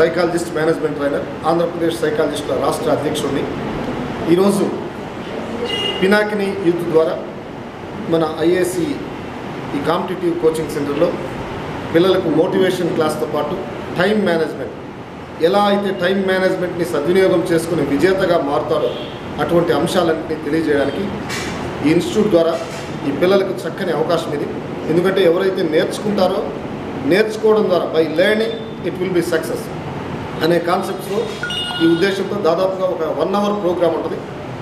Psychologist management trainer Andhra Pradesh సైకాలజిస్టుల రాష్ట్ర అధ్యక్షుడిని. ఈరోజు పినాకిని యూత్ ద్వారా మన ఐఏసి ఈ కాంపిటేటివ్ కోచింగ్ సెంటర్లో పిల్లలకు మోటివేషన్ క్లాస్తో పాటు టైం మేనేజ్మెంట్ ఎలా అయితే టైం మేనేజ్మెంట్ని సద్వినియోగం చేసుకుని విజేతగా మారుతారో అటువంటి అంశాలన్నింటినీ తెలియజేయడానికి ఈ ఇన్స్టిట్యూట్ ద్వారా ఈ పిల్లలకు చక్కని అవకాశం ఇది. ఎందుకంటే ఎవరైతే నేర్చుకుంటారో నేర్చుకోవడం ద్వారా by learning it will be success అనే కాన్సెప్ట్స్లో ఈ ఉద్దేశంతో దాదాపుగా ఒక వన్ అవర్ ప్రోగ్రామ్ ఉంటుంది.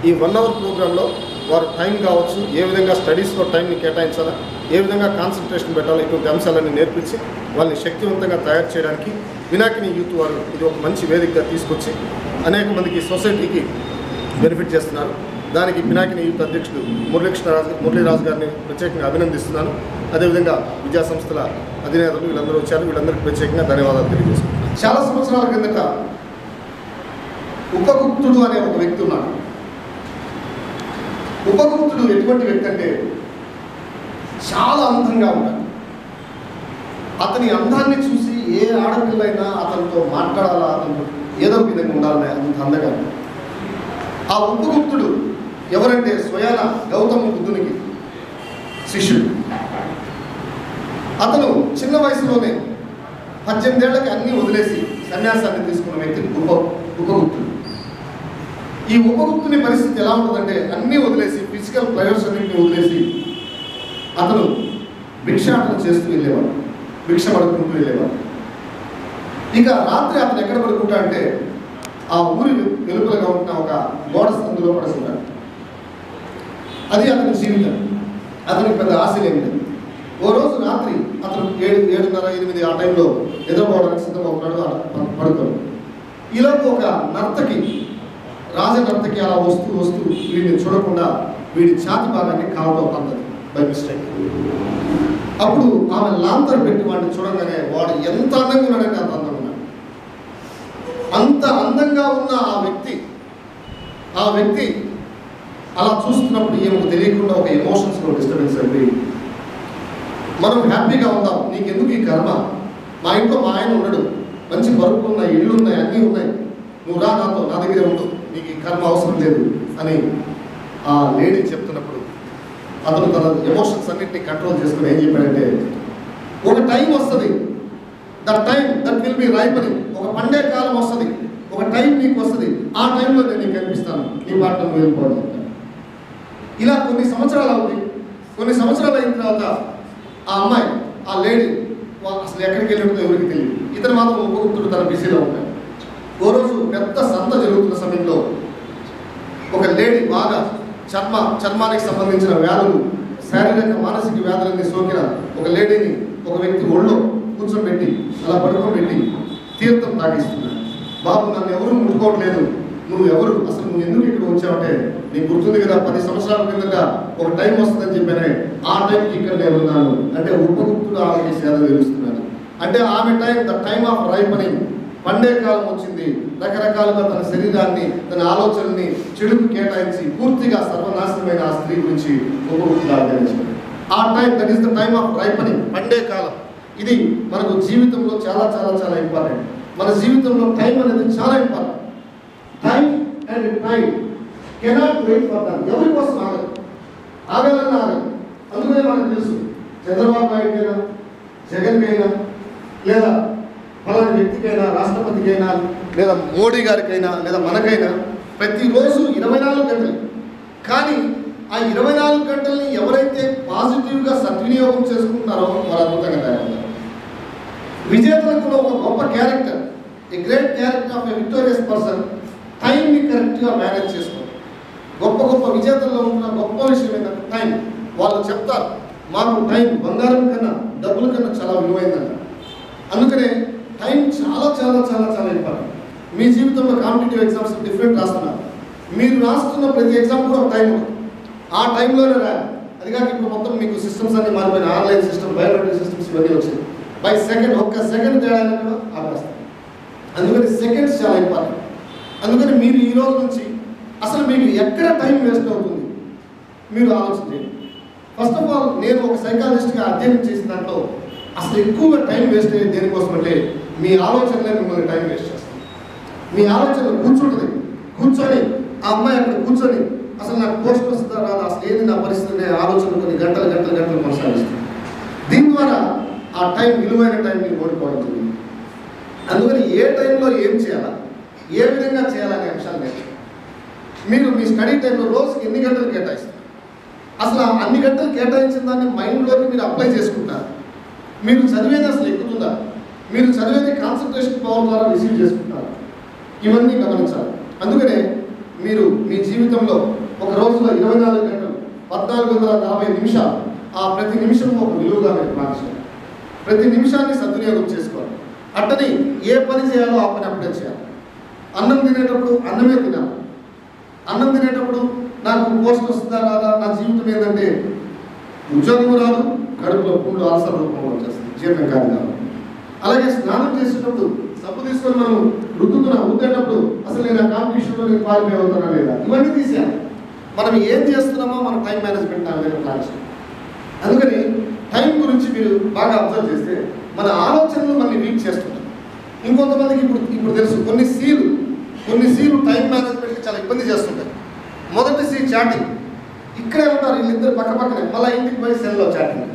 ఈ వన్ అవర్ ప్రోగ్రాంలో వారు టైం కావచ్చు ఏ విధంగా స్టడీస్లో టైంని కేటాయించాలా ఏ విధంగా కాన్సన్ట్రేషన్ పెట్టాలి ఇటువంటి అంశాలన్నీ నేర్పించి వాళ్ళని శక్తివంతంగా తయారు చేయడానికి వినాకిని యూత్ వారు ఇది ఒక మంచి వేదికగా తీసుకొచ్చి అనేక మందికి సొసైటీకి బెనిఫిట్ చేస్తున్నారు. దానికి పినాకిని యూత్ అధ్యక్షుడు మురళీకృష్ణరాజు మురళీరాజు గారిని ప్రత్యేకంగా అభినందిస్తున్నాను. అదేవిధంగా విద్యా సంస్థల అధినేతలు వీళ్ళందరూ వచ్చారు. వీళ్ళందరికీ ప్రత్యేకంగా ధన్యవాదాలు తెలియజేస్తున్నాను. చాలా సంవత్సరాల కిందట ఉపగుప్తుడు అనే ఒక వ్యక్తి ఉన్నాడు. ఉపగుప్తుడు ఎటువంటి వ్యక్తి అంటే చాలా అందంగా ఉంటాడు. అతని అందాన్ని చూసి ఏ ఆడపిల్లైనా అతనితో మాట్లాడాలా? అతను ఏదో విధంగా ఉండాలని అంత అందగా ఆ ఉపగుప్తుడు ఎవరంటే స్వయాన గౌతమ బుద్ధునికి శిష్యుడు. అతను చిన్న వయసులోనే పద్దెనిమిదేళ్ళకి అన్నీ వదిలేసి సన్యాసాన్ని తీసుకున్న వ్యక్తి ఉప ఉపగుప్తుడు. ఈ ఉపగుప్తుని పరిస్థితి ఎలా ఉంటుందంటే అన్నీ వదిలేసి ఫిజికల్ ప్లెజర్స్ వదిలేసి అతను భిక్షాటన చేస్తూ వెళ్ళేవాడు భిక్ష పడుకుంటూ వెళ్ళేవాడు. ఇక రాత్రి అతను ఎక్కడ పడుకుంటా అంటే ఆ ఊరి వెలుపలగా ఉన్న ఒక గోడ సందులో పడుకుంటాడు. అది అతని జీవితం. అతనికి పెద్ద ఆశ లేదు. ఓ రోజు రాత్రి అతను ఏడు ఏడున్నర ఎనిమిది ఆ టైంలో నిద్రపోవడానికి సిద్ధమవుతున్నాడు పడుకోడు ఈలోపు ఒక నర్తకి రాజ నర్తకి అలా వస్తూ వస్తూ వీడిని చూడకుండా వీడి ఛాతి భాగాన్ని కావడం అన్నది బై మిస్టేక్ అప్పుడు ఆమె లాంతర్ పెట్టి వాడిని చూడగానే వాడు ఎంత అందంగా ఉన్నాడంటే అంత అందంగా ఉన్నాడు. అంత అందంగా ఉన్న ఆ వ్యక్తి ఆ వ్యక్తి అలా చూస్తున్నప్పుడు ఏమో తెలియకుండా ఒక ఎమోషన్స్లో డిస్టర్బెన్స్ అయిపోయి మనం హ్యాపీగా ఉందాం నీకెందుకు ఈ కర్మ? మా ఇంట్లో మా ఆయన ఉండడు. మంచి బరువులు ఉన్నాయి ఇళ్ళు ఉన్నాయి అన్నీ ఉన్నాయి. నువ్వు రా నాతో నా దగ్గరే ఉండు. నీకు ఈ కర్మ అవసరం లేదు అని ఆ లేడీ చెప్తున్నప్పుడు అతను తన ఎమోషన్స్ అన్నింటినీ కంట్రోల్ చేసుకుని ఏం చెప్పాడంటే ఒక టైం వస్తుంది. That time that will be రైపని ఒక పండే కాలం వస్తుంది. ఒక టైం నీకు వస్తుంది. ఆ టైంలో నేను నీకు కనిపిస్తాను. నీ పాటను నువ్వు ఇలా కొన్ని సంవత్సరాలు అవుతుంది కొన్ని సంవత్సరాలు అయిన తర్వాత ఆ అమ్మాయి ఆ లేడీ అసలు ఎక్కడికి వెళ్ళిందో ఎవరికి తెలియదు. ఇతను మాత్రం ఉపగుప్తుడు తన బిజీలో ఉన్నాడు ఓ రోజు పెద్ద సంత జరుగుతున్న సమయంలో ఒక లేడీ బాగా చర్మ చర్మానికి సంబంధించిన వ్యాధులు శారీరక మానసిక వ్యాధులన్నీ సోకిన ఒక లేడీని ఒక వ్యక్తి ఒళ్ళో కూర్చోబెట్టి అలా పడుకోబెట్టి తీర్థం తాగిస్తున్నాడు బాబు నన్ను ఎవరూ ముట్టుకోవట్లేదు. నువ్వు ఎవరు అసలు నువ్వు ఎందుకు ఇక్కడ వచ్చావంటే నీకు గుర్తుంది కదా పది సంవత్సరాల కిందట ఒక టైం వస్తుందని చెప్పానే ఆ టైంకి ఇక్కడ నేను ఉన్నాను. అంటే ఉపగుప్తుడు ఆమెకి సేద తెలుస్తున్నాను అంటే ఆమె time the time of ripening. పండే కాలం వచ్చింది. రకరకాలుగా తన శరీరాన్ని తన ఆలోచనల్ని చెడుకు కేటాయించి పూర్తిగా సర్వనాశనమైన ఆ స్త్రీ గురించి ఉపగుప్తుడు ఆజ్ఞానించాడు ఆ time that is the time of ripening పండే కాలం. ఇది మనకు జీవితంలో చాలా చాలా చాలా ఇంపార్టెంట్ మన జీవితంలో టైం అనేది చాలా important time and time cannot wait for them ఎవరి కోసం ఆగదు ఆగాలని ఆగదు అందుకనే మనకు తెలుసు చంద్రబాబు నాయుడుకైనా జగన్కైనా లేదా ఫలాని వ్యక్తికైనా రాష్ట్రపతికైనా లేదా మోడీ గారికైనా లేదా మనకైనా ప్రతిరోజు ఇరవై నాలుగు గంటలు. కానీ ఆ ఇరవై నాలుగు గంటల్ని ఎవరైతే పాజిటివ్గా సద్వినియోగం చేసుకుంటున్నారో వారు అద్భుతంగా తయారవుతారు. విజేతలకు ఒక గొప్ప character a great character of a victorious person టైంని కరెక్ట్గా మేనేజ్ చేసుకోవాలి. గొప్ప గొప్ప విజేతల్లో ఉన్న గొప్ప విషయం ఏంటంటే టైం వాళ్ళు చెప్తారు మాకు టైం బంగారం కన్నా డబ్బుల కన్నా చాలా విలువైందంట. అందుకనే టైం చాలా చాలా చాలా చాలా ఇంపార్టెంట్ మీ జీవితంలో కాంపిటేటివ్ ఎగ్జామ్స్ డిఫరెంట్ రాస్తున్నారు. మీరు రాస్తున్న ప్రతి ఎగ్జామ్ కూడా ఒక టైం ఆ టైంలోనే రాయాలి అది కాక ఇప్పుడు మొత్తం మీకు సిస్టమ్స్ అన్ని మారిపోయిన ఆన్లైన్ సిస్టమ్ బయోమెట్రిక్ సిస్టమ్స్ ఇవన్నీ వచ్చాయి. బై సెకండ్ ఒక్క సెకండ్ తేడా అయినా కూడా ఆపేస్తాం అందుకని సెకండ్స్ చాలా ఇంపార్టెంట్ అందుకని మీరు ఈ రోజు నుంచి అసలు మీకు ఎక్కడ టైం వేస్ట్ అవుతుంది? మీరు ఆలోచన ఫస్ట్ ఆఫ్ ఆల్ నేను ఒక సైకాలజిస్ట్గా అధ్యయనం చేసిన దాంట్లో అసలు ఎక్కువగా టైం వేస్ట్ అయ్యేది దేనికోసం అంటే మీ ఆలోచనలే మిమ్మల్ని టైం వేస్ట్ చేస్తాను మీ ఆలోచనలు కూర్చుంటుంది. కూర్చొని ఆ అమ్మాయి అక్కడ కూర్చొని అసలు నాకు పోస్ట్ వస్తుందా రాదా? అసలు ఏంది నా పరిస్థితి అనే ఆలోచన కొన్ని గంటలు గంటలు గంటలు కొనసాగిస్తుంది. దీని ద్వారా ఆ టైం విలువైన టైం మీరు ఓడిపోవడం జరిగింది. అందుకని ఏ టైంలో ఏం చేయాలా? ఏ విధంగా చేయాలనే అంశాలు నేర్చుకోండి మీరు మీ స్టడీ టైంలో రోజుకి ఎన్ని గంటలు కేటాయిస్తారు? అసలు ఆ అన్ని గంటలు కేటాయించిన దాన్ని మైండ్లోకి మీరు అప్లై చేసుకుంటారు? మీరు చదివేది అసలు ఎక్కుతుందా? మీరు చదివేది కాన్సన్ట్రేషన్ పవర్ ద్వారా రిసీవ్ చేసుకుంటారు? ఇవన్నీ గమనించాలి. అందుకనే మీరు మీ జీవితంలో ఒక రోజులో ఇరవై నాలుగు గంటలు పద్నాలుగు వందల నలభై నిమిషాలు ఆ ప్రతి నిమిషం ఒక విలువగా మీరు మార్చాలి ప్రతి నిమిషాన్ని సద్వినియోగం చేసుకోవాలి. అట్టని ఏ పని చేయాలో ఆ పని అప్పుడే చేయాలి. అన్నం తినేటప్పుడు అన్నమే తినాలి. అన్నం తినేటప్పుడు నాకు పోస్ట్ వస్తుందా రాదా? నా జీవితం ఏంటంటే ఉద్యోగం రాదు కడుపులో పుండు అలసర రూపంలో వచ్చేస్తుంది జీర్ణం కాదు కాదు. అలాగే స్నానం చేసేటప్పుడు సబ్బు తీసుకొని మనం రుద్దుతున్నాం రుద్దేటప్పుడు అసలు నేను ఆ కాంపిటీషన్లో నేను క్వాలిఫై అవుతున్నా లేదా? ఇవన్నీ తీసాను మనం ఏం చేస్తున్నామో మన టైం మేనేజ్మెంట్ అనేది ప్లాన్ అందుకని టైం గురించి మీరు బాగా అబ్జర్వ్ చేస్తే మన ఆలోచనలు మనల్ని వీక్ చేస్తుంటాయి. ఇంకొంతమందికి ఇప్పుడు ఇప్పుడు తెలుసు కొన్ని సీలు కొన్ని సీలు టైం మేనేజ్మెంట్కి చాలా ఇబ్బంది చేస్తుంటాయి. మొదటి సీ చాటింగ్ ఇక్కడే ఉంటారు వీళ్ళిద్దరు పక్క పక్కనే. మళ్ళీ ఇంటికి పోయి సెల్లో చాటింగ్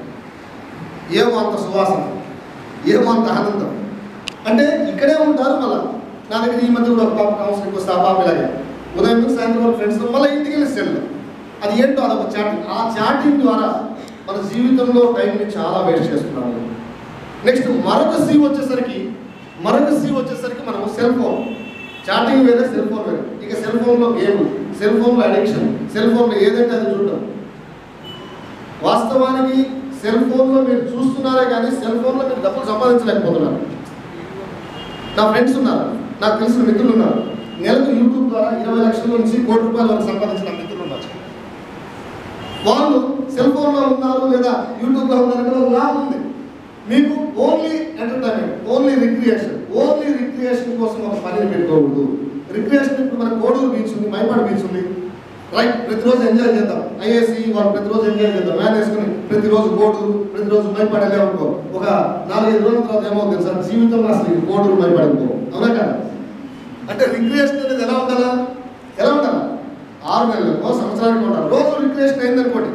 ఏమో అంత సువాసన. ఏమో అంత ఆనందం. అంటే ఇక్కడే ఉంటారు మళ్ళీ. నా దగ్గర ఈ మధ్య కూడా ఒక పాప కౌన్సిలింగ్ వస్తే ఆ పాప ఇలాగే. ఉదయం సాయంత్రం వరకు ఫ్రెండ్స్ మళ్ళీ ఇంటికి వెళ్ళి సెల్ అది ఏంటో అదొక చాటింగ్ ఆ చాటింగ్ ద్వారా మన జీవితంలో టైంని చాలా వేస్ట్ చేస్తున్నాము. నెక్స్ట్ మరొక సి వచ్చేసరికి మరొక సి వచ్చేసరికి మనం సెల్ ఫోన్ చాటింగ్ వేరే సెల్ ఫోన్ వేరే. ఇక సెల్ ఫోన్లో గేమ్ సెల్ ఫోన్లో అడిక్షన్ సెల్ ఫోన్లో ఏదంటే అది చూడటం. వాస్తవానికి సెల్ ఫోన్లో మీరు చూస్తున్నారే కానీ సెల్ ఫోన్లో మీరు డబ్బులు సంపాదించలేకపోతున్నారు. నా ఫ్రెండ్స్ ఉన్నారు నాకు తెలిసిన మిత్రులు ఉన్నారు. నెలకు యూట్యూబ్ ద్వారా ఇరవై లక్షల నుంచి కోటి రూపాయల వరకు సంపాదించిన మిత్రులు ఉన్నారు. వాళ్ళు సెల్ ఫోన్లో ఉన్నారు లేదా యూట్యూబ్లో ఉన్నారంటే వాళ్ళకి లాభం ఉంది. మీకు only entertainment only recreation only recreation కోసం ఒక పనిని పెట్టుకోకూడదు. రిక్రియేషన్ ఇప్పుడు మన కోడూరు బీచ్ ఉంది మైపాడు బీచ్ ఉంది. రైట్ ప్రతిరోజు ఎంజాయ్ చేద్దాం. ఐఏసీ వాళ్ళు ప్రతిరోజు ఎంజాయ్ చేద్దాం. వ్యాన్ వేసుకుని ప్రతిరోజు కోడూరు ప్రతిరోజు మైపాడు అనుకో ఒక నాలుగైదు రోజుల తర్వాత ఏమవుతుంది సార్ జీవితంలో అసలు కోడూరు మైపాడుకో అవునా కదా? అంటే రిక్రియేషన్ అనేది ఎలా ఉండాలా? ఎలా ఉండాలా? ఆరు నెలలకో సంవత్సరానికి ఉండాలి రోజు రిక్రియేషన్ అయిందనుకోండి.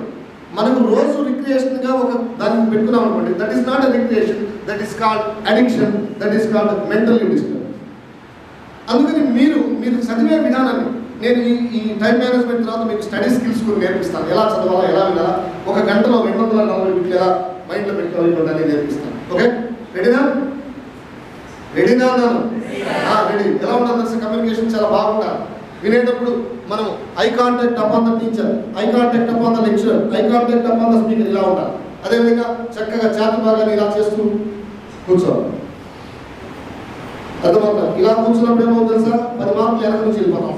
మనకు రోజు రిక్రియేషన్గా ఒక దాన్ని పెట్టుకున్నాం అనుకోండి that is not a recreation that is called addiction that is called mental disturb అందుకని మీరు మీరు చదివే విధానాన్ని నేను ఈ ఈ టైం మేనేజ్మెంట్ తర్వాత మీకు స్టడీ స్కిల్స్ కూడా నేర్పిస్తాను. ఎలా చదవాలా ఎలా వినాలా ఒక గంటలో రెండు వందల నలభై బిట్లు ఎలా మైండ్లో పెట్టుకోవాలి అనేది నేర్పిస్తాను. ఓకే రెడీనా రెడీనా అన్నాను. రెడీ ఎలా ఉండాలి కమ్యూనికేషన్ చాలా బాగుండాలి. వినేటప్పుడు మనం eye contact upon the teacher eye contact upon the lecturer eye contact upon the speaker ఇలా ఉండాలి అదేవిధంగా చక్కగా చేతి భాగాన్ని ఇలా చేస్తూ కూర్చోవాలి. అర్థమవుతా ఇలా కూర్చున్నప్పుడు ఏమో తెలుసా? పది మార్కులు వెనక నుంచి వెళ్ళిపోతాం.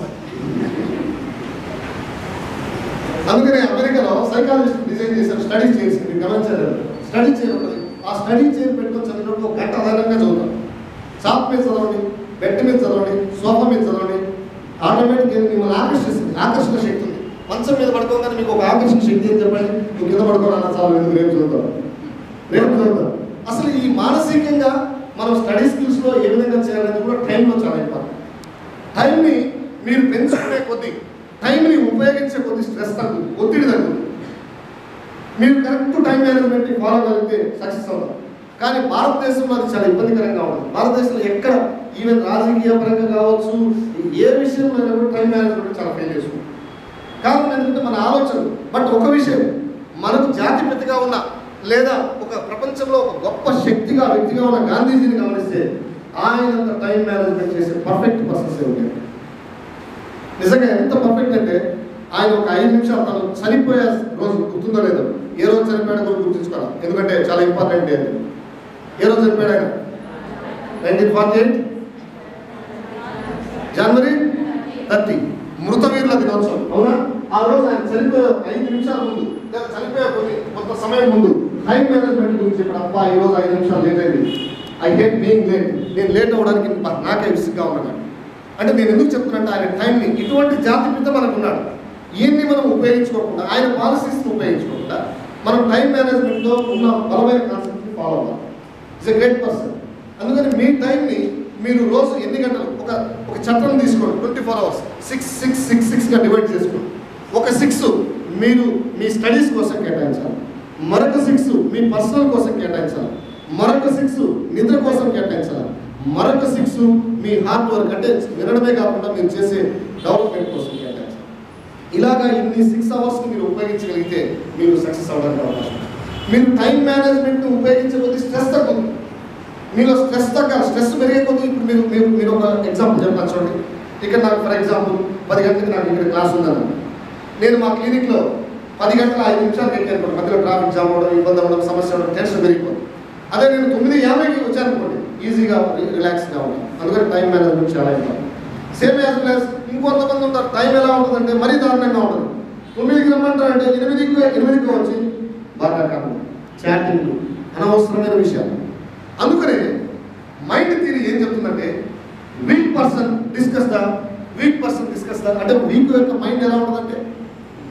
అందుకనే అమెరికాలో సైకాలజిస్ట్ డిజైన్ చేశారు స్టడీస్ చేసి మీరు గమనించారు. స్టడీ చేయడం ఆ స్టడీ చేసి పెట్టుకొని చదివినప్పుడు ఒక గంట అదనంగా చదువుతాం చాప్ మీద చదవండి బెడ్ మీద చదవండి సోఫా మీద చదవండి ఆటోమేటిక్ మిమ్మల్ని ఆకర్షిస్తుంది ఆకర్షణ శక్తి ఉంది. మంచం మీద పడుకోగానే మీకు ఒక ఆకర్షణ శక్తి అని చెప్పండి? నువ్వు కింద పడుకోవాలన్నా చాలా ఎందుకు రేపు చదువుతాం రేపు చదువుతాం అసలు ఈ మానసికంగా మనం స్టడీ స్కిల్స్లో ఏ విధంగా చేయాలనేది కూడా టైంలో చాలా ఇంపార్టెంట్. టైంని మీరు పెంచుకునే కొద్దీ టైంని ఉపయోగించే కొద్ది స్ట్రెస్ తగ్గుతుంది ఒత్తిడి తగ్గుతుంది. మీరు కరెక్ట్ టైం మేనేజ్మెంట్ని ఫాలో కలిగితే సక్సెస్ అవుతారు. కానీ భారతదేశంలో అది చాలా ఇబ్బందికరంగా ఉంటుంది. భారతదేశంలో ఎక్కడ ఈవెన్ రాజకీయ పరంగా కావచ్చు ఏ విషయంలో కూడా టైం మేనేజ్మెంట్ చాలా ఫెయిల్ చేసుకుంటాం కారణం ఎందుకంటే మన ఆలోచన బట్ ఒక విషయం మనకు జాతిపితగా ఉన్న లేదా ఒక ప్రపంచంలో ఒక గొప్ప శక్తిగా వ్యక్తిగా ఉన్న గాంధీజీని గమనిస్తే ఆయనంత టైం మేనేజ్మెంట్ చేసే పర్ఫెక్ట్ పర్సన్స్ ఉంటాయి నిజంగా ఎంత పర్ఫెక్ట్ అంటే ఆయన ఒక ఐదు నిమిషాలు తను చనిపోయే రోజు గుర్తుందో లేదో ఏ రోజు చనిపోయాడో కూడా గుర్తుంచుకోవాలి. ఎందుకంటే చాలా ఇంపార్టెంట్ ఏ రోజు చనిపోయాడు ఆయన? Nineteen forty eight? జనవరి థర్టీ మృతవీరుల దినోత్సవం. అవునా? ఆ రోజు ఆయన చనిపోయే ఐదు నిమిషాల ముందు లేదా చనిపోయే కొన్ని కొంత సమయం ముందు టైం మేనేజ్మెంట్ గురించి ఇప్పుడు అబ్బా ఈ రోజు ఐదు నిమిషాలు లేట్ అయింది. ఐ హేట్ బీయింగ్ లేట్ నేను లేట్ అవ్వడానికి నాకే విసుగ్గా ఉన్నాను అంటే నేను ఎందుకు చెప్తున్నట్టు ఆయన టైంని ఇటువంటి జాతి పిత మనకు ఉన్నాడు ఈయన్ని మనం ఉపయోగించుకోకుండా ఆయన పాలసీస్ని ఉపయోగించుకోకుండా మనం టైం మేనేజ్మెంట్లో ఉన్న బలమైన కాన్సెప్ట్ని ఫాలో అవ్వాలి. ఇట్స్ ఎ గ్రేట్ పర్సన్ అందుకని మీ టైంని మీరు రోజు ఎన్ని గంటలు? ఒక ఒక చట్టం తీసుకోండి. Twenty four hours. Six six six సిక్స్గా divide చేసుకోండి. ఒక సిక్స్ మీరు మీ స్టడీస్ కోసం కేటాయించాలి. మరొక సిక్స్ మీ పర్సనల్ కోసం కేటాయించాలి. మరొక సిక్స్ నిద్ర కోసం కేటాయించాలి. మరొక సిక్స్ మీ హార్డ్ వర్క్ అంటే వినడమే కాకుండా మీరు చేసే డెవలప్మెంట్ కోసం కేటాయించాలి. ఇలాగా ఇన్ని సిక్స్ అవర్స్ని మీరు ఉపయోగించగలిగితే మీరు సక్సెస్ అవ్వడానికి అవకాశం మీరు టైం మేనేజ్మెంట్ ఉపయోగించకపోతే స్ట్రెస్ తగ్గుతుంది మీలో స్ట్రెస్ తగ్గాలి స్ట్రెస్ పెరిగే కొద్ది ఇప్పుడు మీరు మీరు మీరు ఒక ఎగ్జాంపుల్ చెప్తాను చూడండి. ఇక్కడ నాకు ఫర్ ఎగ్జాంపుల్ పది గంటలకు నాకు ఇక్కడ క్లాస్ ఉందన్న. నేను మా క్లినిక్లో పది గంటల ఐదు నిమిషాలు పెట్టాను మధ్యలో ట్రాఫిక్ జామ్ అవ్వడం ఇబ్బంది అవ్వడం సమస్య అవ్వడం టెన్షన్ పెరిగిపోతుంది. అదే నేను తొమ్మిది యాభైకి వచ్చానుకోండి ఈజీగా రిలాక్స్గా ఉంటాను అందుకని టైం మేనేజ్మెంట్ చాలా ఇంపార్టెంట్ సేమ్ యాజ్ ప్లస్ ఇంకొంతమంది ఉంటారు. టైం ఎలా ఉంటుందంటే మరీ దారుణంగా ఉంటుంది తొమ్మిదికి రమ్మంటారు అంటే ఎనిమిదికి ఎనిమిదికి వచ్చి బాగా కాకుండా చాటింగ్ అనవసరమైన విషయాలు. అందుకనే మైండ్ థియరీ ఏం చెప్తుందంటే weak person discuss the weak person discuss the అంటే వీక్ యొక్క మైండ్ ఎలా ఉంటుందంటే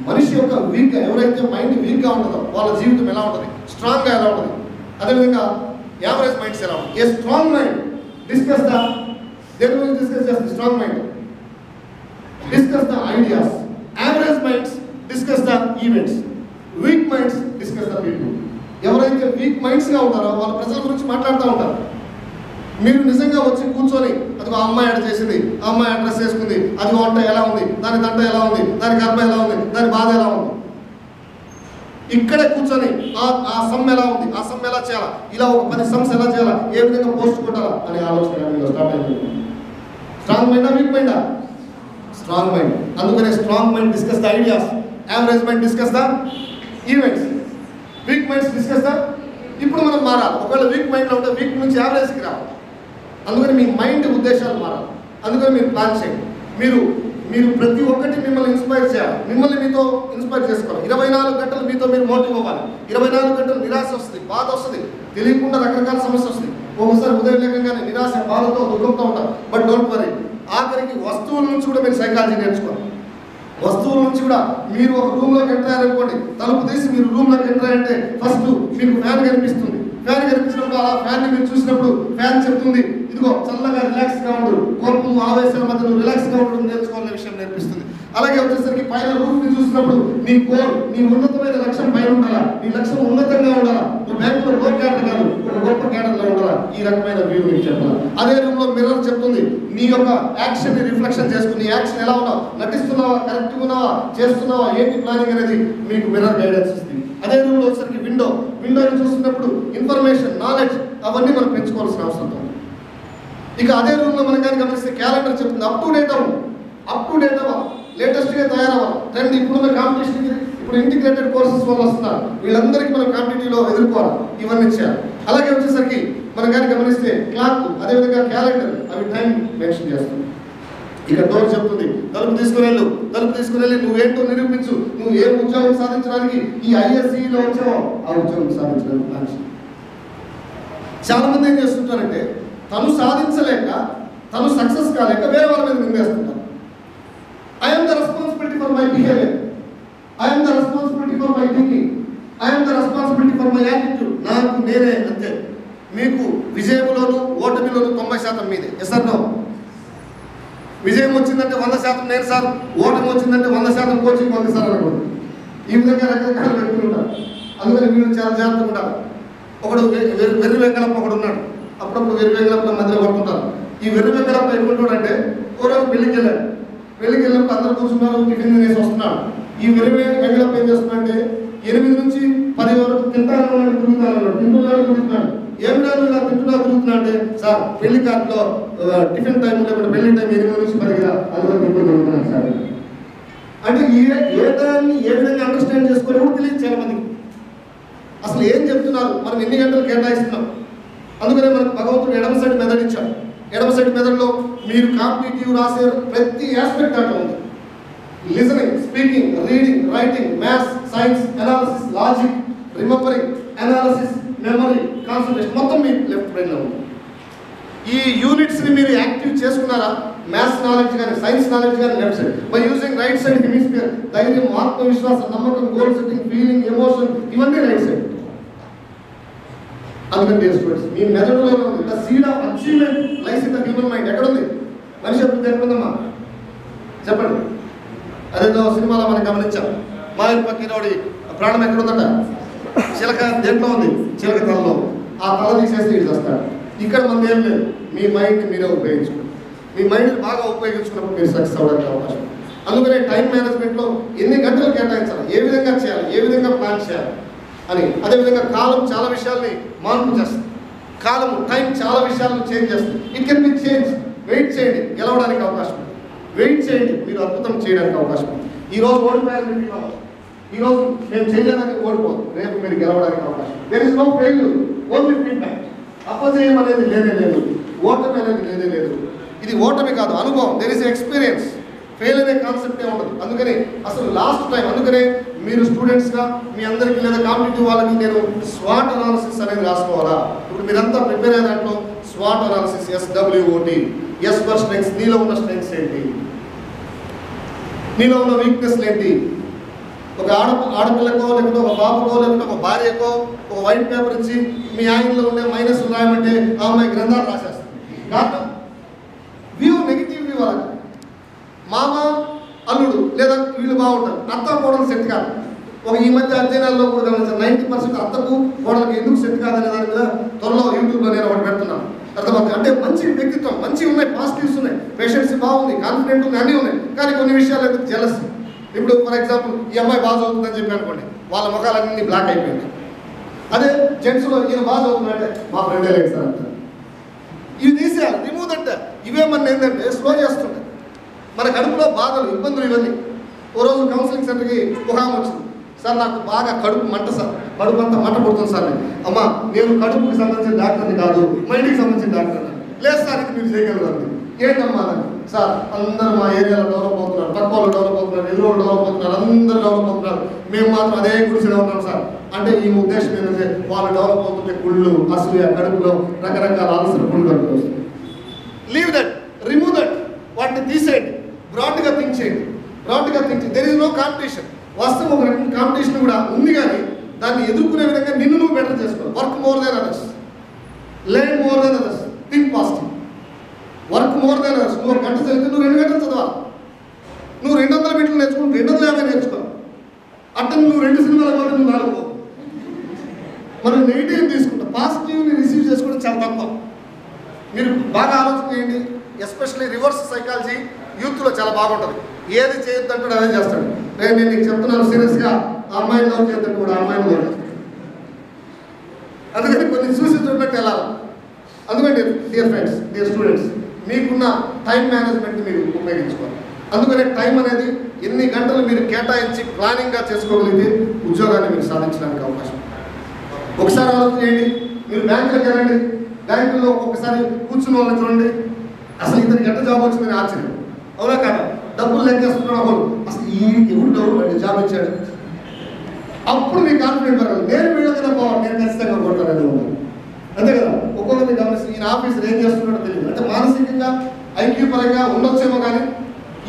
మనిషి యొక్క వీక్ ఎవరైతే మైండ్ వీక్గా ఉంటుందో వాళ్ళ జీవితం ఎలా ఉంటుంది? స్ట్రాంగ్గా ఎలా ఉంటుంది? అదేవిధంగా యావరేజ్ మైండ్స్ ఎలా ఉంటుంది? A strong mind discuss the దేని గురించి డిస్కస్ చేస్తుంది? Strong mind discuss the ideas average minds discuss the events weak minds discuss the people ఎవరైతే వీక్ మైండ్స్గా ఉంటారో వాళ్ళ ప్రజల గురించి మాట్లాడుతూ ఉంటారు. మీరు నిజంగా వచ్చి కూర్చొని అది ఆ అమ్మాయి అడ చేసింది ఆ అమ్మాయి అడ్రస్ చేసుకుంది అది వంట ఎలా ఉంది దాని దంట ఎలా ఉంది దాని కర్మ ఎలా ఉంది దాని బాధ ఎలా ఉంది? ఇక్కడే కూర్చొని ఆ ఆ సమ్ ఎలా ఉంది ఆ సమ్ ఎలా చేయాలా ఇలా ఒక పది సమ్స్ ఎలా చేయాలా ఏ విధంగా పోస్ట్ కొట్టాలా అనే ఆలోచన స్టార్ట్ స్ట్రాంగ్ మైండా వీక్ మైండా స్ట్రాంగ్ మైండ్ అందుకనే strong mind discuss the ideas average mind discuss the events weak minds తీసుకొస్తారు ఇప్పుడు మనం మారాలి. ఒకవేళ వీక్ మైండ్లో ఉంటే వీక్ నుంచి యావరేజ్కి రావాలి. అందుకని మీ మైండ్ ఉద్దేశాలు మారాలి. అందుకని మీరు ప్లాన్ చేయండి. మీరు మీరు ప్రతి ఒక్కటి మిమ్మల్ని ఇన్స్పైర్ చేయాలి. మిమ్మల్ని మీతో ఇన్స్పైర్ చేసుకోవాలి. ఇరవై నాలుగు గంటలు మీతో మీరు మోటివ్ అవ్వాలి. ఇరవై నాలుగు గంటలు నిరాశ వస్తుంది బాధ వస్తుంది తెలియకుండా రకరకాల సమస్య వస్తుంది. ఒక్కొక్కసారి ఉదయం లేకంగానే నిరాశ బాధతో దుఃఖంతో ఉంటారు బట్ డోంట్ వరీ. ఆఖరికి వస్తువుల నుంచి కూడా మీరు సైకాలజీ నేర్చుకోవాలి. వస్తువుల నుంచి కూడా మీరు ఒక రూమ్లోకి ఎంటర్ తలుపు తీసి మీరు రూమ్లోకి ఎంటర్ అయ్యంటే ఫస్ట్ మీకు ఫ్యాన్ కనిపిస్తుంది. ఫ్యాన్ కనిపించినప్పుడు అలా ఫ్యాన్ మీరు చూసినప్పుడు ఫ్యాన్ చెప్తుంది ఇదిగో చల్లగా రిలాక్స్గా ఉండు. కోపం ఆవేశాల మధ్య రిలాక్స్గా రిలాక్స్గా ఉండడం నేర్చుకోవాలనే విషయం నేర్పిస్తుంది. అలాగే వచ్చేసరికి పైన రూఫ్ని చూసినప్పుడు నీ గోల్ నీ ఉన్నతమైన లక్ష్యం పైన ఉండాలా? నీ లక్ష్యం ఉన్నతంగా ఉండాలా? నువ్వు బ్యాంకులో లో క్యాడర్ కాదు ఒక గొప్ప క్యాడర్లో ఉండాలా? ఈ రకమైన వ్యూ నీకు చెప్పాలి? అదే రూమ్లో మిర్రర్ చెప్తుంది నీ యొక్క యాక్షన్ని రిఫ్లెక్షన్ చేసుకుని యాక్షన్ ఎలా ఉన్నావు? నటిస్తున్నావా? కరెక్ట్ ఉన్నావా? చేస్తున్నావా? ఏంటి ప్లానింగ్ అనేది? మీకు మిర్రర్ గైడెన్స్ ఇస్తుంది. అదే రూమ్లో వచ్చేసరికి విండో విండోని చూస్తున్నప్పుడు ఇన్ఫర్మేషన్ నాలెడ్జ్ అవన్నీ మనం పెంచుకోవాల్సిన అవసరం ఉంది. ఇక అదే రూమ్లో మనం కానీ గమనిస్తే క్యాలెండర్ చెప్తుంది up to date up to date అవ్వాలి లేటెస్ట్గా తయారవ్వాలి. ట్రెండ్ ఇప్పుడున్న కాంపిటీషన్ ఇప్పుడు ఇంటిగ్రేటెడ్ కోర్సెస్ వల్ల వస్తున్నారు వీళ్ళందరికీ మనం కాంపిటీలో ఎదుర్కోవాలి. ఇవన్నీ చేయాలి. అలాగే వచ్చేసరికి మనం కానీ గమనిస్తే క్లాక్ అదేవిధంగా క్యాలెండర్ అవి టైం మెన్షన్ చేస్తుంది. ఇక డోర్ చెప్తుంది తలుపు తీసుకుని వెళ్ళు తలుపు తీసుకుని వెళ్ళి నువ్వేంటో నిరూపించు. నువ్వు ఏ ఉద్యోగం సాధించడానికి ఈ ఐఎస్సిలో వచ్చావో ఆ ఉద్యోగం సాధించడానికి ప్లాన్ చాలా మంది ఏం చేస్తుంటారంటే తను సాధించలేక తను సక్సెస్ కాలేక వేరే వాళ్ళ మీద నిందేస్తుంటారు I'm the responsibility for my behaviour I'm the responsibility for my thinking I'm the responsibility for my attitude నాకు నేనే అంతే. మీకు విజయములోను ఓటమిలోను తొంభై శాతం మీదే. ఎస్ నో విజయం వచ్చిందంటే వంద శాతం నేను సార్ ఓటమి వచ్చిందంటే వంద శాతం కోచింగ్ వంద సార్ అనుకోండి ఈ విధంగా రకరకాల వ్యక్తులు ఉంటారు. అందుకని మీరు చాలా జాగ్రత్తగా ఉంటారు ఒకడు వెర్రి వెర్రి వెంకలప్ప ఒకడు ఉన్నాడు. అప్పుడప్పుడు వెర్రి వెంకలప్ప మధ్యలో పడుతుంటారు ఈ వెర్రి వెంకలప్ప ఎటువంటి అంటే ఓ రోజు పెళ్ళికి వెళ్ళాడు. వెళ్ళికి వెళ్ళినప్పుడు అందరూ కూర్చున్నారు టిఫిన్ తినేసి వస్తున్నాడు ఈ వెర్రి వెం- ఏం చేస్తున్నాడంటే ఎనిమిది నుంచి పది వరకు తింటాను తిరుగుతున్నాడు తింటున్నాడు తిరుగుతున్నాడు. ఏం లేదు ఇలా తింటున్నా తిరుగుతున్నా అంటే సార్ పెళ్ళి కార్డులో టిఫిన్ టైం లేకుండా పెళ్ళి టైం ఎనిమిది నుంచి పదిగా అందులో తింటూ తిరుగుతున్నాను సార్. అంటే ఏ ఏ దాన్ని ఏ విధంగా అండర్స్టాండ్ చేసుకోవాలి కూడా తెలియదు చాలా మందికి. అసలు ఏం చెప్తున్నారు? మనం ఎన్ని గంటలు కేటాయిస్తున్నాం? అందుకనే మనకు భగవంతుడు ఎడమ సైడ్ మెదడిచ్చాడు ఎడమ సైడ్ మెదడులో మీరు కాంపిటేటివ్ రాసే ప్రతి ఆస్పెక్ట్ అట్లా ఉంది. Listening speaking reading writing maths science analysis logic remembering analysis memory concentration మొత్తం మీ లెఫ్ట్ బ్రెయిన్లో ఉంది. ఈ యూనిట్స్ని మీరు యాక్టివ్ చేసుకున్నారా? మ్యాథ్స్ నాలెడ్జ్ కానీ సైన్స్ నాలెడ్జ్ కానీ left side by using right side hemisphere ధైర్యం ఆత్మవిశ్వాసం నమ్మకం గోల్ సెట్టింగ్ ఫీలింగ్ ఎమోషన్ ఇవన్నీ రైట్ సైడ్ అందుకని డియర్ స్టూడెంట్స్ మీ మెదడులో ఉంది the seed of achievement life in the human mind ఎక్కడ ఉంది మనిషి అభివృద్ధి ఎక్కడ చెప్పండి. అదేదో సినిమాలో మనం గమనించాం. మాయల్ వాడి ప్రాణం ఎక్కడుందట? చిలక దేంట్లో ఉంది? చిలక తలలో. ఆ తల తీసేసి ఇటు వస్తాడు ఇక్కడ మనం ఏం లేదు. మీ మైండ్ మీరే ఉపయోగించుకోండి. మీ మైండ్ని బాగా ఉపయోగించుకున్నప్పుడు మీరు సక్సెస్ అవ్వడానికి అవకాశం అందుకనే టైం మేనేజ్మెంట్లో ఎన్ని గంటలు కేటాయించాలి? ఏ విధంగా చేయాలి? ఏ విధంగా ప్లాన్ చేయాలి? అని. అదేవిధంగా కాలం చాలా విషయాల్ని మార్పు చేస్తుంది. కాలం టైం చాలా విషయాలను చేంజ్ చేస్తుంది. It can be change wait చేయండి. గెలవడానికి అవకాశం ఉంది. వెయిట్ చేయండి. మీరు అద్భుతం చేయడానికి అవకాశం ఉంది. ఈరోజు ఓడిపోయాలని మీరు ఈ రోజు మేము చేయడానికి ఓడిపోదు రేపు మీరు గెలవడానికి అవకాశం there is no failure only feedback అపజయం అనేది లేదే లేదు. ఓటమి అనేది లేదే లేదు. ఇది ఓటమి కాదు అనుభవం. దెర్ ఇస్ ఎక్స్పీరియన్స్ ఫెయిల్ అనే కాన్సెప్టే ఉండదు. అందుకని అసలు లాస్ట్ టైం అందుకనే మీరు స్టూడెంట్స్గా మీ అందరికీ లేదా కాంపిటేటివ్ వాళ్ళకి నేను స్వాట్ అనాలిసిస్ అనేది రాసుకోవాలా? ఇప్పుడు మీరంతా ప్రిపేర్ అయ్యే దాంట్లో swat analysis S W O T S for strengths నీలో ఉన్న స్ట్రెంగ్స్ ఏంటి? నీలో ఉన్న వీక్నెస్లు ఏంటి? ఒక ఆడ ఆడపిల్లకో లేకపోతే ఒక బాబుకో లేకపోతే ఒక భార్యకో ఒక వైట్ పేపర్ ఇచ్చి మీ ఆయనలో ఉండే మైనస్ రాయమంటే ఆమె గ్రంథాలు రాశారు కారణం వ్యూ నెగిటివ్ వ్యూ వాళ్ళకి మామ అల్లుడు లేదా వీళ్ళు బాగుంటారు అత్త కోడలు సెట్ కాదు. ఒక ఈ మధ్య అధ్యయనాల్లో కూడా గమనించారు నైంటీ పర్సెంట్ అత్తకు కోడలకి ఎందుకు సెట్ కాదనే దాని మీద త్వరలో యూట్యూబ్లో నేను ఒకటి పెడుతున్నాను. అర్థమవుతుంది? అంటే మంచి వ్యక్తిత్వం మంచి ఉన్నాయి పాజిటివ్స్ ఉన్నాయి. పేషెంట్స్ బాగుంది కాన్ఫిడెంట్ ఉంది అన్నీ ఉన్నాయి. కానీ కొన్ని విషయాలు అయితే జలస్ ఇప్పుడు ఫర్ ఎగ్జాంపుల్ ఈ అమ్మాయి బాగా చదువుతుందని చెప్పి అనుకోండి వాళ్ళ ముఖాలన్నీ బ్లాక్ అయిపోయింది అదే జెంట్స్లో ఈయన బాగా చదువుతుందంటే మా ఫ్రెండే లేదు సార్ అంటారు. ఇవి తీసేయాలి రిమూవ్ అంటే ఇవే మన ఏంటంటే స్లో చేస్తుంటాయి. మన కడుపులో బాధలు ఇబ్బందులు ఇవన్నీ. ఓ రోజు కౌన్సిలింగ్ సెంటర్కి ఒక వచ్చింది. సార్ నాకు బాగా కడుపు మంట సార్. కడుపు అంతా మంట పడుతుంది సార్. అమ్మ అమ్మా నేను కడుపుకి సంబంధించిన డాక్టర్ని కాదు మైండ్కి సంబంధించిన డాక్టర్ లేదు సార్ ఇది మీరు చేయగలరు ఏంటమ్మా నాకు సార్ అందరూ మా ఏరియాలో డెవలప్ అవుతున్నారు. పక్క వాళ్ళు డెవలప్ అవుతున్నారు. ఎదురు డెవలప్ అవుతున్నారు. అందరూ డెవలప్ అవుతున్నారు. మేము మాత్రం అదే గుడిసెలో ఉన్నాం సార్. అంటే ఈ ఉద్దేశం ఏంటంటే వాళ్ళు డెవలప్ అవుతుంటే గుళ్ళు అసూయ కడుపులో రకరకాల ఆలోచన గుళ్ళు లీవ్ దట్ రిమూవ్ దట్ వాటిని తీసేయండి. బ్రాడ్గా థింక్ చేయండి. బ్రాడ్గా think there is no competition వాస్తవం ఒక రకం కాంపిటీషన్ కూడా ఉంది కానీ దాన్ని ఎదుర్కొనే విధంగా నిన్ను నువ్వు బెటర్ చేసుకోవాలి. Work more than others learn more than others think positive work more than others నువ్వు ఒక గంట చదివితే నువ్వు రెండు గంటలు చదవాలి. నువ్వు రెండు వందల మీటర్లు నేర్చుకుని రెండు వందల యాభై నేర్చుకో అట్ట నువ్వు రెండు సినిమాల పోతే నువ్వు నాలుగు మరి మనం నెగిటివ్ తీసుకుంటా పాజిటివ్ని రిసీవ్ చేసుకోవడం చాలా తక్కువ. మీరు బాగా ఆలోచన చేయండి. ఎస్పెషల్లీ రివర్స్ సైకాలజీ యూత్లో చాలా బాగుంటుంది. ఏది చేయొద్దు అంటాడు అదే చేస్తాడు. నేను నేను నీకు చెప్తున్నాను సీరియస్గా ఆ అమ్మాయిని లవ్ చేద్దాం కూడా అమ్మాయిని లవ్ అందుకని కొన్ని చూసి చూడట్టు వెళ్ళాలి అందుకని డియర్ ఫ్రెండ్స్ డియర్ స్టూడెంట్స్ మీకున్న టైం మేనేజ్మెంట్ మీరు ఉపయోగించుకోవాలి. అందుకనే టైం అనేది ఎన్ని గంటలు మీరు కేటాయించి ప్లానింగ్గా చేసుకోగలిగితే ఉద్యోగాన్ని మీరు సాధించడానికి అవకాశం ఒకసారి ఆలోచన చేయండి మీరు బ్యాంకులకు వెళ్ళండి బ్యాంకుల్లో ఒక్కొక్కసారి కూర్చున్న వాళ్ళని చూడండి. అసలు ఇతనికి ఎంత జాబ్ వచ్చిందని ఆశ్చర్యం. అవునా కాదా? డబ్బులు లెక్కేస్తున్నాడు ఒకడు. అసలు ఈ ఎవరు డబ్బులు జాబ్ ఇచ్చాడు? అప్పుడు మీ కాన్ఫిడెంట్ పెరగాలి. నేను వీళ్ళకైనా పోవాలి నేను ఖచ్చితంగా కొడతానని అంతే కదా? ఒక్కొక్కరిని గమనిస్తే ఈయన ఆఫీసర్ ఏం చేస్తున్నాడో తెలియదు. అంటే మానసికంగా ఐక్యూ పరంగా ఉండొచ్చేమో కానీ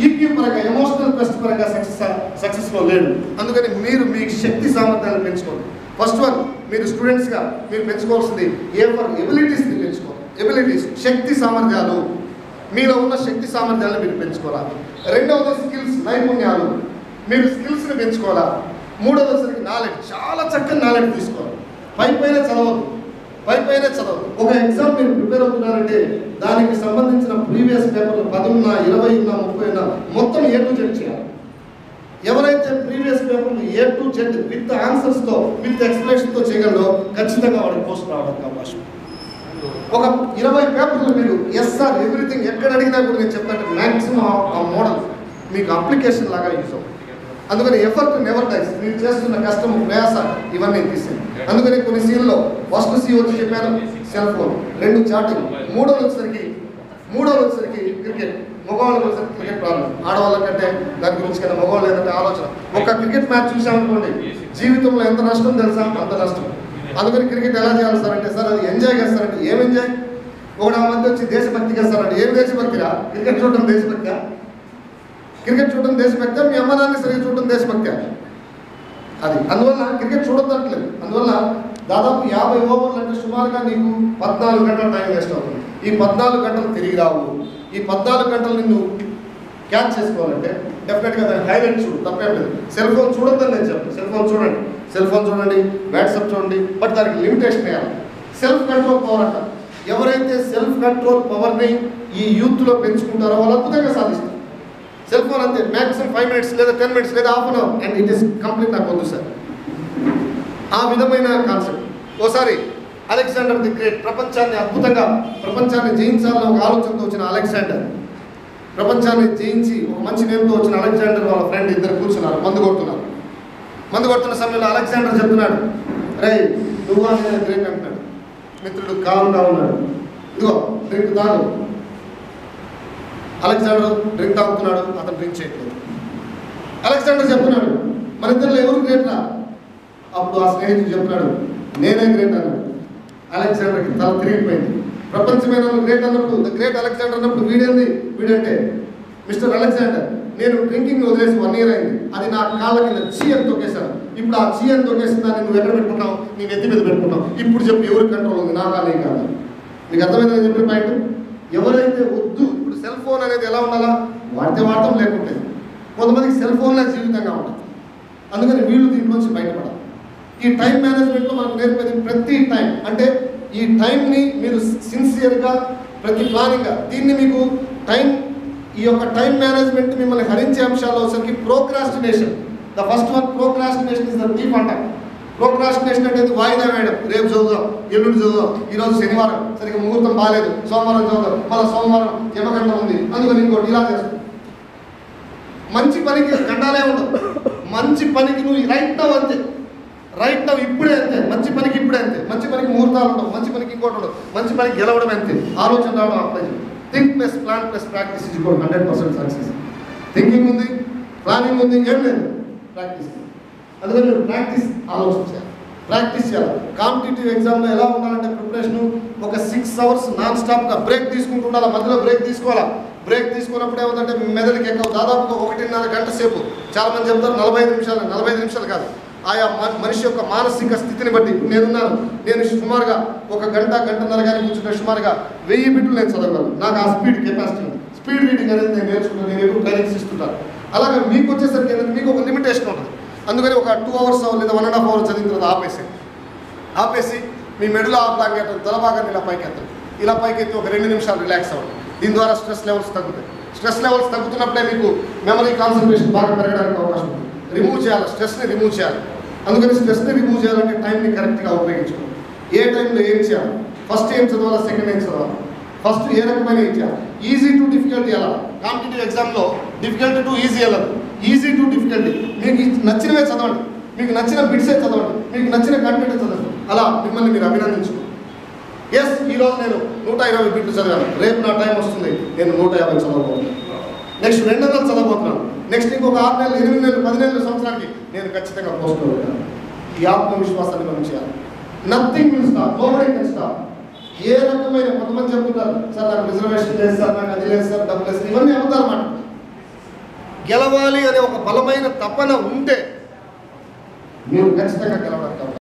ఈక్యూ పరంగా ఎమోషనల్ బెస్ట్ పరంగా సక్సెస్ సక్సెస్ఫుల్ లేడు. అందుకని మీరు మీ శక్తి సామర్థ్యాలు పెంచుకోండి. ఫస్ట్ వన్ మీరు స్టూడెంట్స్గా మీరు పెంచుకోవాల్సింది ఏ ఫర్ ఎబిలిటీస్ని పెంచుకోవాలి. ఎబిలిటీస్ శక్తి సామర్థ్యాలు. మీలో ఉన్న శక్తి సామర్థ్యాలను మీరు పెంచుకోవాలి? రెండవది స్కిల్స్ నైపుణ్యాలు. మీరు స్కిల్స్ని పెంచుకోవాలా? మూడవసరికి నాలెడ్జ్ చాలా చక్కని నాలెడ్జ్ తీసుకోవాలి. పై పైన చదవద్దు. పై పైన చదవద్దు. ఒక ఎగ్జామ్ మీరు ప్రిపేర్ అవుతున్నారంటే దానికి సంబంధించిన ప్రీవియస్ పేపర్లు పది ఉన్నా ఇరవై ఉన్నా ముప్పై ఉన్నా మొత్తం ఏ టు జెడ్ చేయాలి. ఎవరైతే ప్రీవియస్ పేపర్లు ఏ టు జెడ్ విత్ ఆన్సర్స్తో విత్ ఎక్స్ప్లెనేషన్తో చేయగలరో ఖచ్చితంగా వాడికి పోస్ట్ రావడానికి అవకాశం ఒక ఇరవై పేపర్లు మీరు ఎస్ సార్ ఎవ్రీథింగ్ ఎక్కడ అడిగినా కూడా నేను చెప్తాను మ్యాక్సిమం ఆ మోడల్ మీకు అప్లికేషన్ లాగా యూజ్ అవుతుంది. అందుకని ఎఫర్ట్ నెవర్ డైస్ మీరు చేస్తున్న కష్టం ప్రయాస ఇవన్నీ తీసింది అందుకని కొన్ని సీన్లో ఫస్ట్ సీ వచ్చి చెప్పాను సెల్ ఫోన్ రెండు చాటింగ్ మూడోది వచ్చేసరికి మూడోది వచ్చేసరికి క్రికెట్ మగవాళ్ళకి వచ్చేసరికి క్రికెట్ ప్రాబ్లం. ఆడవాళ్ళ కంటే దాని గురించి కదా మగవాళ్ళు ఏంటంటే ఆలోచన. ఒక క్రికెట్ మ్యాచ్ చూసామనుకోండి జీవితంలో ఎంత నష్టం తెలుసా? అంత నష్టం. అందుకని క్రికెట్ ఎలా చేయాలి సార్ అంటే సార్ అది ఎంజాయ్ చేస్తారంటే ఏం ఎంజాయ్ ఒకటి ఆ మధ్య వచ్చి దేశభక్తి చేస్తారంటే ఏం దేశభక్తిరా? క్రికెట్ చూడడం దేశభక్తి క్రికెట్ చూడడం దేశభక్తి మీ అమ్మ నాన్న సరిగ్గా చూడడం దేశభక్తి అది. అందువల్ల క్రికెట్ చూడొద్దట్లేదు అందువల్ల దాదాపు యాభై ఓవర్లు అంటే సుమారుగా నీకు పద్నాలుగు గంటల టైం వేస్ట్ అవుతుంది. ఈ పద్నాలుగు గంటలు తిరిగి రావు. ఈ పద్నాలుగు గంటలు నిన్ను క్యాచ్ చేసుకోవాలంటే డెఫినెట్గా దాన్ని హైలైట్ చూడు. తప్పేం లేదు. సెల్ ఫోన్ చూడొద్దని నేను చెప్పాను. సెల్ ఫోన్ చూడండి. సెల్ ఫోన్ చూడండి వాట్సాప్ చూడండి బట్ దానికి లిమిటేషన్ వేయాలి సెల్ఫ్ కంట్రోల్ పవర్ అంట ఎవరైతే సెల్ఫ్ కంట్రోల్ పవర్ని ఈ యూత్లో పెంచుకుంటారో వాళ్ళు అద్భుతంగా సాధిస్తారు. సెల్ ఫోన్ అంతే మ్యాక్సిమం ఫైవ్ మినిట్స్ లేదా టెన్ మినిట్స్ లేదా half an hour and it is complete నాకు వద్దు సార్. ఆ విధమైన కాన్సెప్ట్ ఓసారి అలెగ్జాండర్ ది గ్రేట్ ప్రపంచాన్ని అద్భుతంగా ప్రపంచాన్ని జయించాలని ఒక ఆలోచనతో వచ్చిన అలెగ్జాండర్ ప్రపంచాన్ని జయించి ఒక మంచి నేమ్తో వచ్చిన అలెగ్జాండర్ వాళ్ళ ఫ్రెండ్ ఇద్దరు కూర్చున్నారు మందు కొడుతున్నారు. మందు కొడుతున్న సమయంలో అలెగ్జాండర్ చెప్తున్నాడు రే నువ్వు అని గ్రేట్ అంటున్నాడు మిత్రుడు కామ్గా ఉన్నాడు. ఇదిగో డ్రింక్ తాగు. అలెగ్జాండర్ డ్రింక్ తాగుతున్నాడు అతను డ్రింక్ చేయట్లేదు. అలెగ్జాండర్ చెప్తున్నాడు మన ఇద్దరు ఎవరు గ్రేట్రా అప్పుడు ఆ స్నేహితుడు చెప్తున్నాడు నేనే గ్రేట్ అన్నాడు. అలెగ్జాండర్కి తల తిరిగిపోయింది. ప్రపంచమైన గ్రేట్ అన్నప్పుడు ద గ్రేట్ అలెగ్జాండర్ అన్నప్పుడు వీడేంది? వీడంటే మిస్టర్ అలెగ్జాండర్ నేను డ్రింకింగ్ వదిలేసి వన్ ఇయర్ అయింది. అది నా కాళ్ళ కింద చీ అని తొక్కేశాను. ఇప్పుడు ఆ చీ అని తొక్కేసిన దాన్ని నువ్వు ఎక్కడ పెట్టుకుంటావు? నీ నెత్తి మీద పెట్టుకుంటావు. ఇప్పుడు చెప్పు ఎవరికి కంట్రోల్ ఉంది? నా కాదు ఏం కాదు. నీకు అర్థమైందని చెప్పిన పాయింట్ ఎవరైతే వద్దు ఇప్పుడు సెల్ ఫోన్ అనేది ఎలా ఉండాలా? వాడితే వాడటం లేకుంటే కొంతమందికి సెల్ ఫోన్లే జీవితంగా ఉంటుంది అందుకని వీళ్ళు దీంట్లోంచి బయటపడాలి. ఈ టైం మేనేజ్మెంట్లో మనకు నేర్పేది ప్రతి టైం అంటే ఈ టైంని మీరు సిన్సియర్గా ప్రతి ప్లానింగ్గా దీన్ని మీకు టైం ఈ యొక్క టైం మేనేజ్మెంట్ మిమ్మల్ని హరించే అంశాల్లో వచ్చరికి procrastination the first one procrastination is the thief అంట ప్రోక్రాస్టినేషన్ అంటే వాయిదా వేయడం. రేపు చదువుదాం ఎల్లుండి చదువుదాం ఈరోజు శనివారం సరిగ్గా ముహూర్తం బాగాలేదు సోమవారం చదువుదాం మళ్ళీ సోమవారం యమగండం ఉంది అందుకని ఇంకోటి ఇలా చేస్తాం. మంచి పనికి గండాలే ఉండవు. మంచి పనికి నువ్వు రైట్ నవ్ అంతే. రైట్ నవ్ ఇప్పుడే అంతే. మంచి పనికి ఇప్పుడే అంతే. మంచి పనికి ముహూర్తాలు ఉండవు. మంచి పనికి ఇంకోటి ఉండవు. మంచి పనికి గెలవడం అంతే. ఆలోచన రావడం apply think plus plan plus practice is కూడా హండ్రెడ్ పర్సెంట్ సక్సెస్ థింకింగ్ ఉంది ప్లానింగ్ ఉంది ఏం లేదు. ప్రాక్టీస్ అందుకని మీరు ప్రాక్టీస్ ఆలోచించాలి. ప్రాక్టీస్ చేయాలి. కాంపిటేటివ్ ఎగ్జామ్లో ఎలా ఉండాలంటే ప్రిపరేషన్ ఒక సిక్స్ అవర్స్ నాన్ స్టాప్గా బ్రేక్ తీసుకుంటూ ఉండాలి. మధ్యలో బ్రేక్ తీసుకోవాలా? బ్రేక్ తీసుకున్నప్పుడు ఏమంటే మెదడుకి ఎక్కువ? దాదాపుగా ఒకటిన్నర గంట సేపు. చాలా మంది చెప్తారు నలభై నిమిషాలు నలభై నిమిషాలు కాదు. ఆయా మ- మనిషి యొక్క మానసిక స్థితిని బట్టి నేనున్నాను. నేను సుమారుగా ఒక గంట గంటన్నర కానీ కూర్చుంటే సుమారుగా వెయ్యి బిట్లు నేను చదవగలను. నాకు ఆ స్పీడ్ కెపాసిటీ ఉంది. స్పీడ్ రీడింగ్ అనేది నేను నేర్చుకుంటాను నేను ఎప్పుడు ట్రైనింగ్స్ ఇస్తుంటాను. అలాగే మీకు వచ్చేసరికి ఏంటంటే మీకు ఒక లిమిటేషన్ ఉంటుంది. అందుకని ఒక టూ అవర్స్ లేదా వన్ అండ్ హాఫ్ అవర్ చదివిన తర్వాత ఆపేసి ఆపేసి మీ మెడలో ఆ బ్లాంకెట్ ఇలా పైకి ఎత్తండి ఇలా పైకి ఎత్తి ఒక రెండు నిమిషాలు రిలాక్స్ అవ్వండి. దీని ద్వారా స్ట్రెస్ లెవెల్స్ తగ్గుతాయి. స్ట్రెస్ లెవెల్స్ తగ్గుతున్నప్పుడే మీకు మెమరీ కాన్సన్ట్రేషన్ బాగా పెరగడానికి అవకాశం ఉంది రిమూవ్ చేయాలి స్ట్రెస్ని రిమూవ్ చేయాలి. అందుకని స్ట్రెస్ని రిమూవ్ చేయాలంటే టైంని కరెక్ట్గా ఉపయోగించుకోవాలి. ఏ టైంలో ఏం చేయాలి? ఫస్ట్ ఏం చదవాలి? సెకండ్ ఏం చదవాలి? ఫస్ట్ ఏ రకమైన ఏం చేయాలి? ఈజీ టు డిఫికల్టీ ఎలా? కాంపిటేటివ్ ఎగ్జామ్లో డిఫికల్టీ టు ఈజీ వెళ్ళదు ఈజీ టు డిఫికల్టీ మీకు నచ్చినవే చదవండి. మీకు నచ్చిన బిట్సే చదవండి. మీకు నచ్చిన కంటెంట్ చదవండి. అలా మిమ్మల్ని మీరు అభినందించు ఎస్ ఈరోజు నేను నూట ఇరవై బిట్లు చదివాను. రేపు నా టైం వస్తుంది. నేను నూట యాభై చదవబోతున్నాను. నెక్స్ట్ రెండు నెలలు చదవబోతున్నాను. నెక్స్ట్ ఇంకొక ఆరు నెలలు ఎనిమిది నెలలు పది నెలల సంవత్సరానికి నేను ఖచ్చితంగా పోస్ట్ ఉంటాను. ఈ ఆత్మవిశ్వాసాన్ని మనం చేయాలి. Nothing will stop nobody can stop ఏ రకమైన కొంతమంది చెప్తుంటారు సార్ నాకు రిజర్వేషన్ లేదు సార్ నాకు అది లేదు సార్ డబ్బు లేదు ఇవన్నీ అవుతారు అన్నమాట గెలవాలి అనే ఒక బలమైన తపన ఉంటే మీరు ఖచ్చితంగా గెలవడానికి